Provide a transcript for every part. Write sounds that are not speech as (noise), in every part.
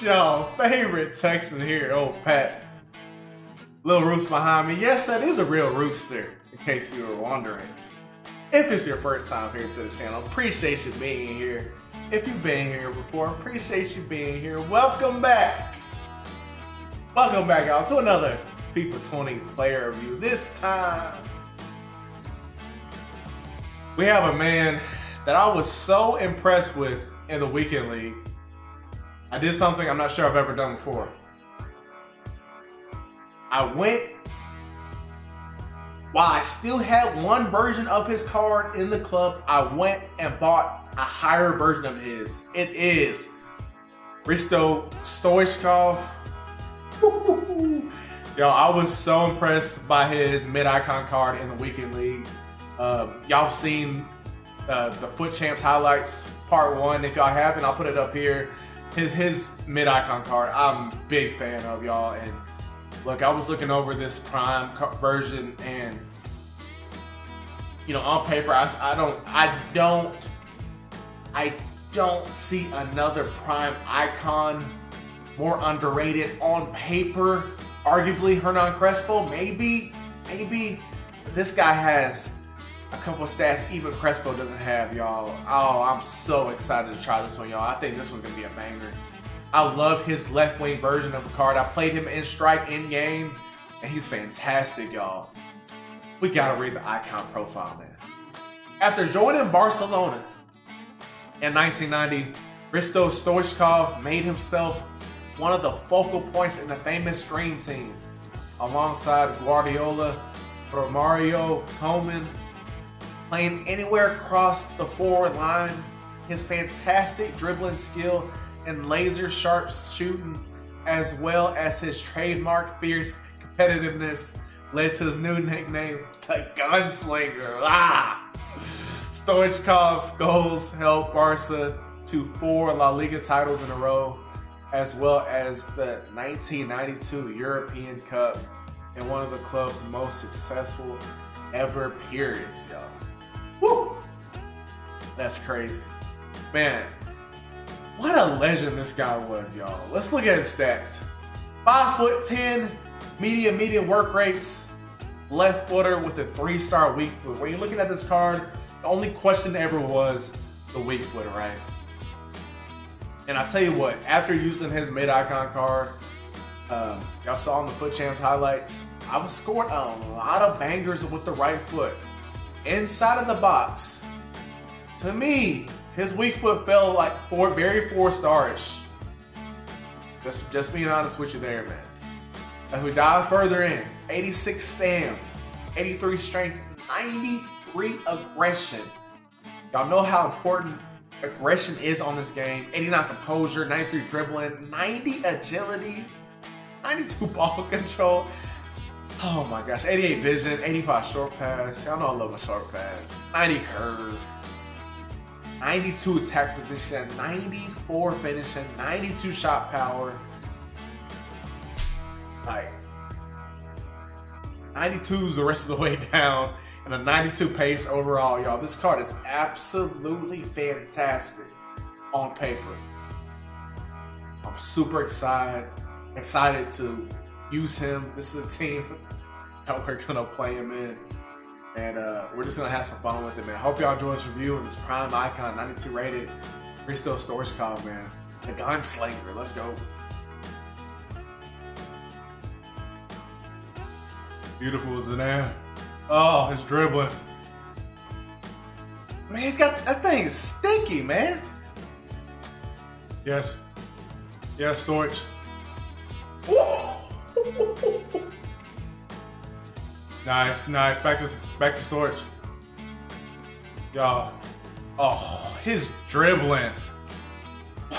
with y'all favorite Texan here, old Pat. Little Roost behind me. Yes, that is a real rooster, in case you were wondering. If it's your first time here to the channel, appreciate you being here. If you've been here before, appreciate you being here. Welcome back. Welcome back, y'all, to another FIFA 20 player review. This time, we have a man that I was so impressed with in the weekend league. I did something I'm not sure I've ever done before. I went while I still had one version of his card in the club, I went and bought a higher version of his. It is Risto Stoichkov. (laughs) Yo, I was so impressed by his mid-icon card in the weekend league. Um, y'all seen uh, the FUT Champs highlights part one. If y'all haven't, I'll put it up here. His his mid icon card, I'm big fan of y'all. And look, I was looking over this Prime version, and you know, on paper, I, I don't, I don't, I don't see another Prime icon more underrated on paper. Arguably, Hernan Crespo, maybe, maybe. This guy has a couple stats even Crespo doesn't have, y'all. Oh, I'm so excited to try this one, y'all. I think this one's gonna be a banger. I love his left wing version of the card. I played him in strike in game, and he's fantastic, y'all. We gotta read the icon profile, man. After joining Barcelona in 1990, Risto Stoichkov made himself one of the focal points in the famous Dream Team, alongside Guardiola, Romario, Koeman, playing anywhere across the forward line. His fantastic dribbling skill and laser sharp shooting, as well as his trademark fierce competitiveness, led to his new nickname, the Gunslinger. Ah! Stoichkov's goals helped Barca to four La Liga titles in a row, as well as the 1992 European Cup and one of the club's most successful ever periods, y'all. That's crazy. Man, what a legend this guy was, y'all. Let's look at his stats. 5 foot 10, medium, medium work rates, left footer with a three star weak foot. When you're looking at this card, the only question ever was the weak foot, right? And I tell you what, after using his mid icon card, um, y'all saw in the FUT Champs highlights, I was scoring a lot of bangers with the right foot inside of the box. To me, his weak foot fell like four, very four stars. Just, just being honest with you there, man. As we dive further in, 86 stam, 83 strength, 93 aggression. Y'all know how important aggression is on this game. 89 composure, 93 dribbling, 90 agility, 92 (laughs) ball control, Oh my gosh, 88 vision, 85 short pass. Y'all know I love a short pass. 90 curve. 92 attack position, 94 finishing, 92 shot power. Like 92 is the rest of the way down, and a 92 pace overall, y'all. This card is absolutely fantastic on paper. I'm super excited, excited to use him. This is a team (laughs) that we're gonna play him in. And uh, we're just gonna have some fun with it, man. Hope y'all enjoy this review of this prime icon, 92 rated Risto Stoichkov, man. The gunslinger, let's go. Beautiful as it, air. Oh, his dribbling. Man, he's got that thing is stinky, man. Yes. Yes, Stoich. Nice, nice. Back to back to storage. Y'all. Oh, his dribbling. (laughs)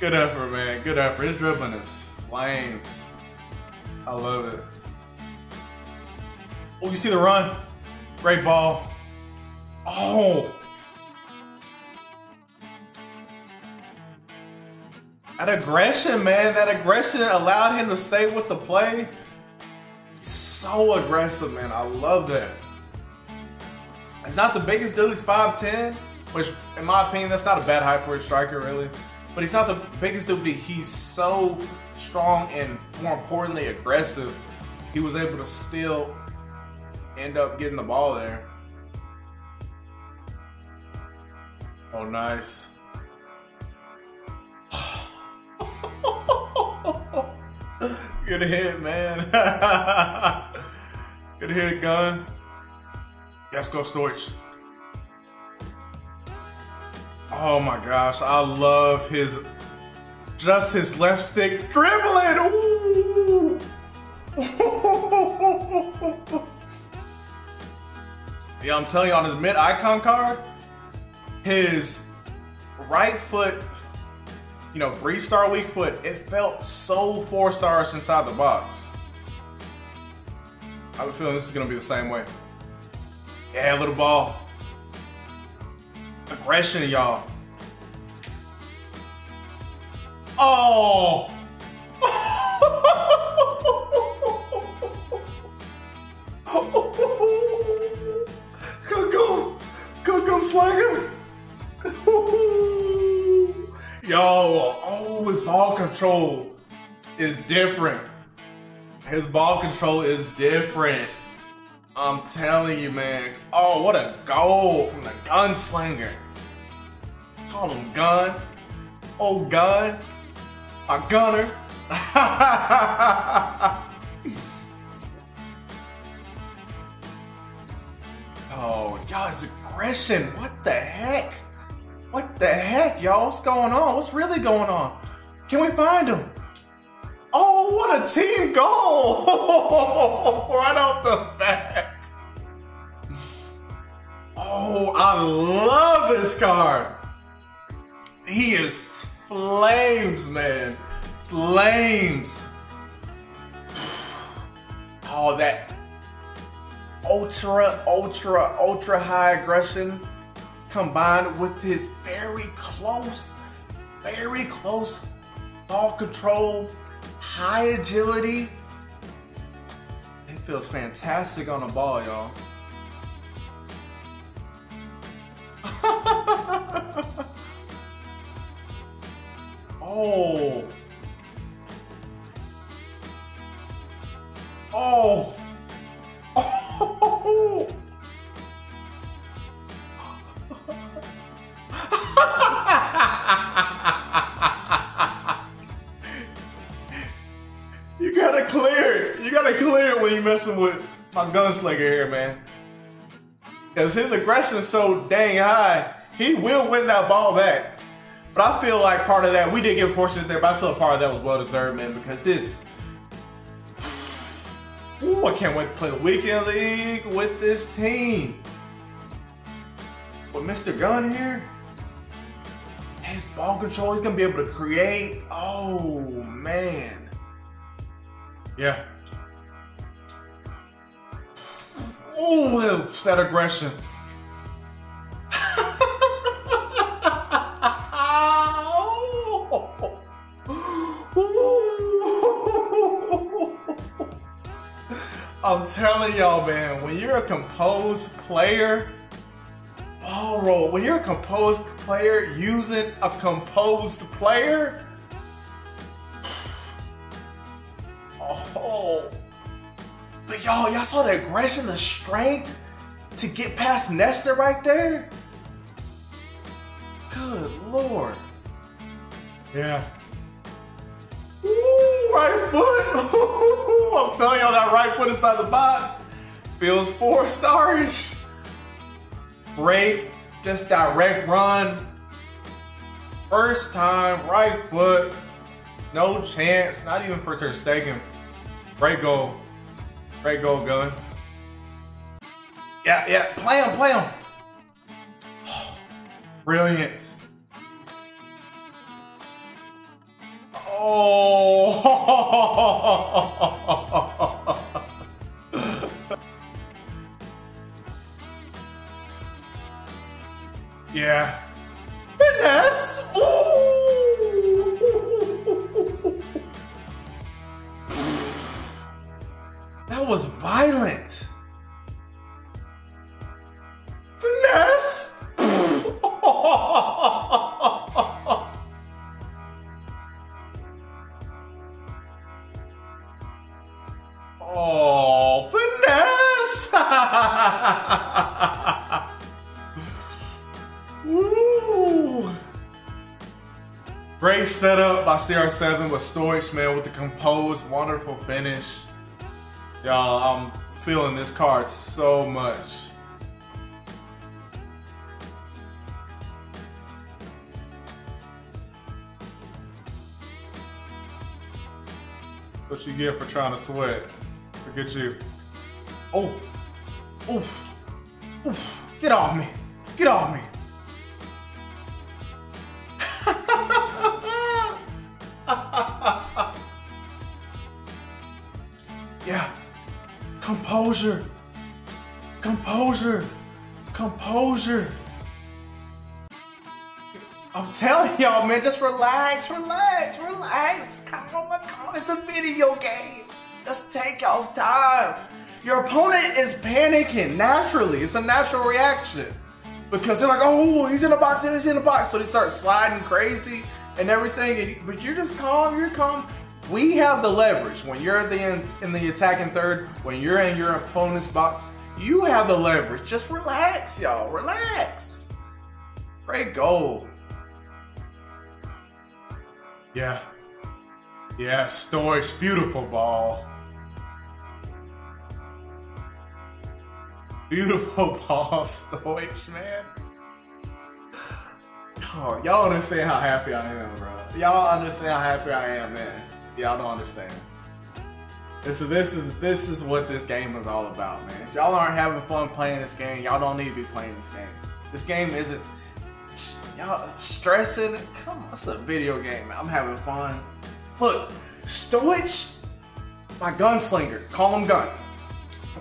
Good effort, man. Good effort. His dribbling is flames. I love it. Oh, you see the run? Great ball. Oh, That aggression, man, that aggression allowed him to stay with the play. So aggressive, man. I love that. He's not the biggest dude, he's 5'10, which, in my opinion, that's not a bad height for a striker, really. But he's not the biggest dude. He's so strong and, more importantly, aggressive. He was able to still end up getting the ball there. Oh, nice. (laughs) Good hit, man. (laughs) Good hit, gun. Let's go, Stoich. Oh my gosh, I love his just his left stick dribbling. Ooh. (laughs) yeah, I'm telling you on his mid icon card, his right foot, you know, three star weak foot, it felt so four stars inside the box. I have a feeling this is gonna be the same way. Yeah, little ball. Aggression, y'all. Oh! (laughs) Come, come, come, come, Slanger. Yo, oh, his ball control is different. His ball control is different. I'm telling you, man. Oh, what a goal from the gunslinger. Call him gun. Oh, gun. A gunner. (laughs) oh, his aggression. What the heck? What the heck, y'all? What's going on? What's really going on? Can we find him? What a team goal! (laughs) right off the bat. Oh, I love this card. He is flames, man. Flames. Oh, that ultra, ultra, ultra high aggression combined with his very close, very close ball control high agility. It feels fantastic on the ball, y'all. (laughs) oh. Oh. Oh. Messing with my gunslinger here, man. Because his aggression is so dang high, he will win that ball back. But I feel like part of that, we did get fortunate there, but I feel part of that was well deserved, man, because his. Ooh, I can't wait to play the weekend league with this team. But Mr. Gun here, his ball control, he's gonna be able to create. Oh man. Yeah. Oh, that aggression. (laughs) I'm telling y'all, man, when you're a composed player, ball roll, when you're a composed player using a composed player, (sighs) Oh. But y'all, y'all saw the aggression, the strength to get past Nesta right there? Good lord. Yeah. Ooh, right foot. (laughs) Ooh, I'm telling y'all that right foot inside the box feels four starish. Great, just direct run. First time, right foot. No chance, not even for Ter Stegen. Great goal. Great goal, Gun. Yeah, yeah, play him, play him. (sighs) Brilliant. Oh. (laughs) yeah. Oh, finesse! (laughs) Woo! Great setup by CR7 with storage, man, with the composed, wonderful finish. Y'all, I'm feeling this card so much. What you get for trying to sweat? At you. Oh, oof, oof, get off me, get off me. (laughs) yeah, composure, composure, composure. I'm telling y'all, man, just relax, relax, relax. Come on, come on. It's a video game. Just take y'all's time. Your opponent is panicking naturally. It's a natural reaction. Because they're like, oh, he's in the box, he's in the box. So they start sliding crazy and everything. But you're just calm, you're calm. We have the leverage. When you're the in, in the attacking third, when you're in your opponent's box, you have the leverage. Just relax, y'all. Relax. Great goal. Yeah. Yeah, Stoich's beautiful ball. Beautiful (laughs) Paul Stoich, man. Oh, y'all understand how happy I am, bro. Y'all understand how happy I am, man. Y'all don't understand. This is this is this is what this game is all about, man. If y'all aren't having fun playing this game, y'all don't need to be playing this game. This game isn't y'all stressing. Come on, it's a video game. Man. I'm having fun. Look, Stoich, my gunslinger. Call him Gun.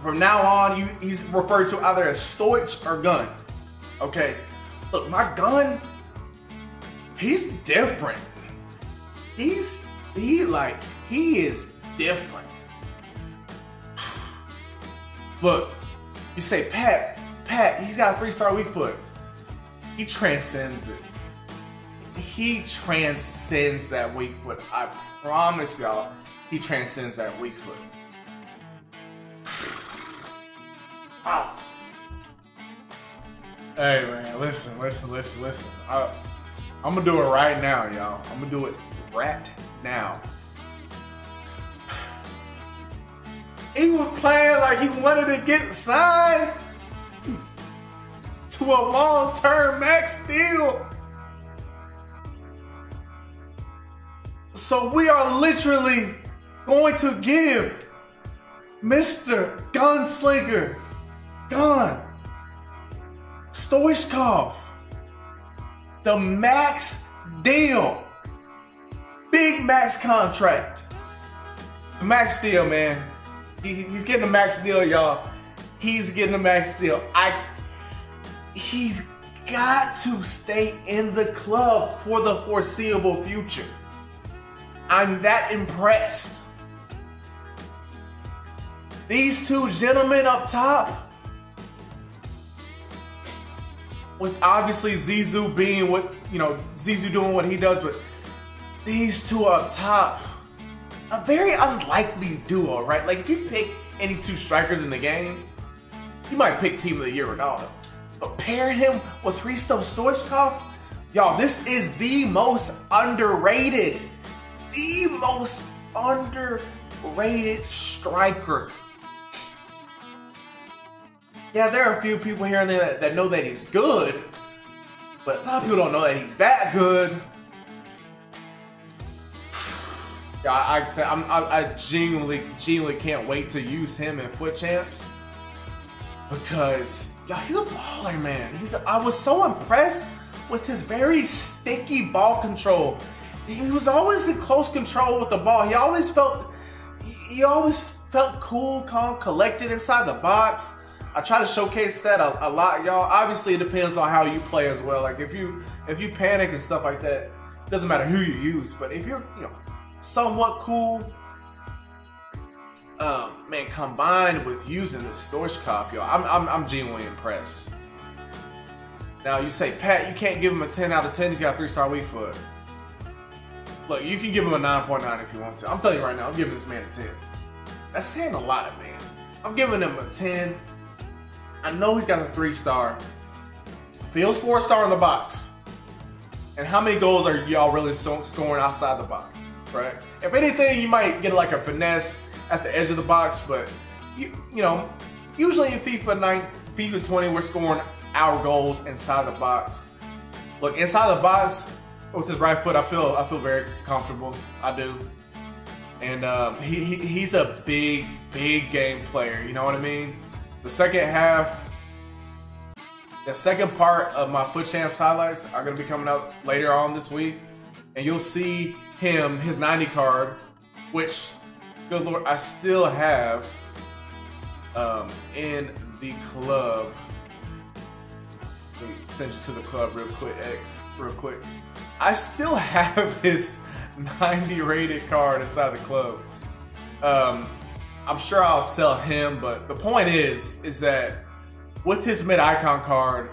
From now on, you he's referred to either as Stoich or Gun. Okay. Look, my gun, he's different. He's he like he is different. (sighs) Look, you say Pat, Pat, he's got a three-star weak foot. He transcends it. He transcends that weak foot. I promise y'all, he transcends that weak foot. Hey man, listen, listen, listen, listen. I, I'm gonna do it right now, y'all. I'm gonna do it right now. He was playing like he wanted to get signed to a long-term max deal. So we are literally going to give Mr. Gunslinger Gun Stoichkov the max deal. Big max contract. Max deal, man. He, he's getting a max deal, y'all. He's getting a max deal. I he's got to stay in the club for the foreseeable future. I'm that impressed. These two gentlemen up top, with obviously Zizou being what, you know, Zizou doing what he does, but these two up top, a very unlikely duo, right? Like if you pick any two strikers in the game, you might pick Team of the Year Ronaldo. But pairing him with Hristo Stoichkov, y'all, this is the most underrated, the most underrated striker. Yeah, there are a few people here and there that, that know that he's good, but a lot of people don't know that he's that good. (sighs) Yeah, I, I, I genuinely, genuinely can't wait to use him in FUT Champs because yeah, he's a baller, man. He's I was so impressed with his very sticky ball control. He was always in close control with the ball. He always felt he always felt cool, calm, collected inside the box. I try to showcase that a, a lot, y'all. Obviously, it depends on how you play as well. Like if you if you panic and stuff like that, it doesn't matter who you use. But if you're you know somewhat cool, um, man, combined with using the Stoichkov, yo, I'm, I'm, I'm genuinely impressed. Now, you say, Pat, you can't give him a 10 out of 10. He's got a three-star weak foot. Look, you can give him a 9.9 if you want to. I'm telling you right now, I'm giving this man a 10. That's saying a lot, man. I'm giving him a 10. I know he's got a three star. Feels four star in the box. And how many goals are y'all really scoring outside the box, right? If anything, you might get like a finesse at the edge of the box, but you you know, usually in FIFA 9, FIFA 20, we're scoring our goals inside the box. Look, inside the box with his right foot, I feel I feel very comfortable. I do. And um, he, he, he's a big, big game player. You know what I mean? The second half, the second part of my FUT Champs highlights are going to be coming out later on this week. And you'll see him, his 90 card, which, good lord, I still have um, in the club. Send you to the club real quick, X, real quick. I still (laughs) have his 90 rated card inside the club. Um, I'm sure I'll sell him, but the point is, is that with his mid icon card,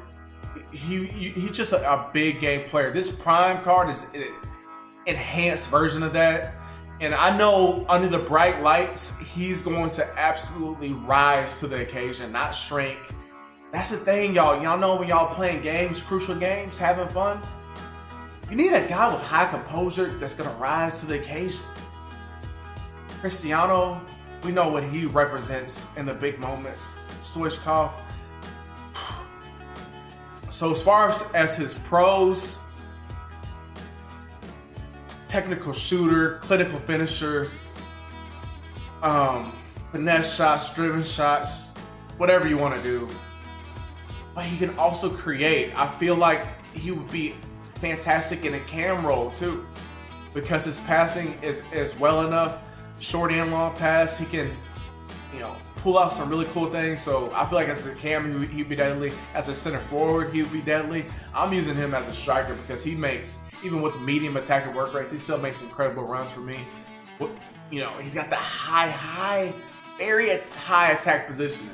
he, he he's just a, a, big game player. This prime card is an enhanced version of that. And I know under the bright lights, he's going to absolutely rise to the occasion, not shrink. That's the thing, y'all. Y'all know when y'all playing games, crucial games, having fun, you need a guy with high composure that's going to rise to the occasion. Cristiano, we know what he represents in the big moments. Stoichkov. So as far as his pros, technical shooter, clinical finisher, um, finesse shots, driven shots, whatever you want to do. But he can also create. I feel like he would be fantastic in a cam role too, because his passing is is well enough, short and long pass. He can, you know, pull out some really cool things. So I feel like as a cam, he would be deadly. As a center forward, he would be deadly. I'm using him as a striker because he makes even with medium attacker work rates, he still makes incredible runs for me. You know, he's got the high, high, very high attack positioning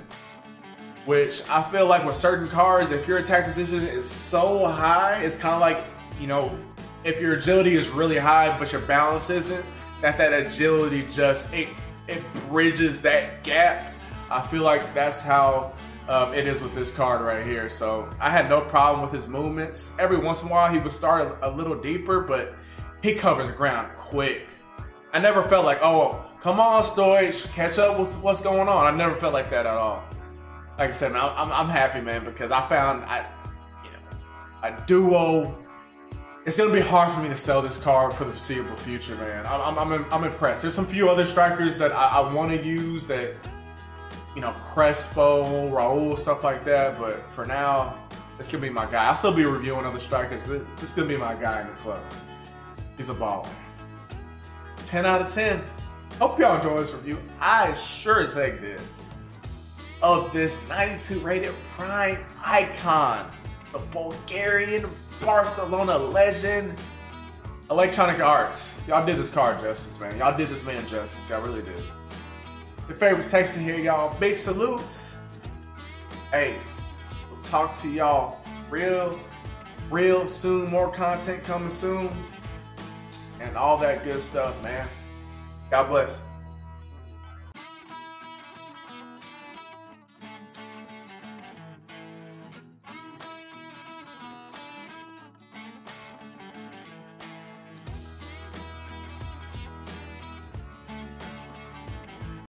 which I feel like with certain cars, if your attack position is so high, it's kind of like, you know, if your agility is really high but your balance isn't, that that agility just, it, it bridges that gap. I feel like that's how um, it is with this card right here. So I had no problem with his movements. Every once in a while he would start a, a little deeper, but he covers the ground quick. I never felt like, oh, come on, Stoich, catch up with what's going on. I never felt like that at all like I said, man, I'm, I'm happy, man, because I found I, you know, a duo. It's gonna be hard for me to sell this car for the foreseeable future, man. I'm, I'm, I'm impressed. There's some few other strikers that I, I want to use that, you know, Crespo, Raul, stuff like that. But for now, it's gonna be my guy. I'll still be reviewing other strikers, but this is gonna be my guy in the club. He's a baller. 10 out of 10. Hope y'all enjoy this review. I sure as heck did of this 92 rated prime icon, the Bulgarian Barcelona legend, Electronic Arts. Y'all did this card justice, man. Y'all did this man justice. Y'all really did. Your favorite Texan here, y'all. Big salutes. Hey, we'll talk to y'all real, real soon. More content coming soon. And all that good stuff, man. God bless.